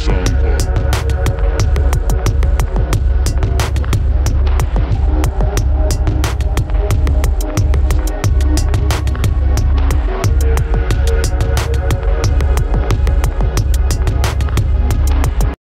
SoundCloud.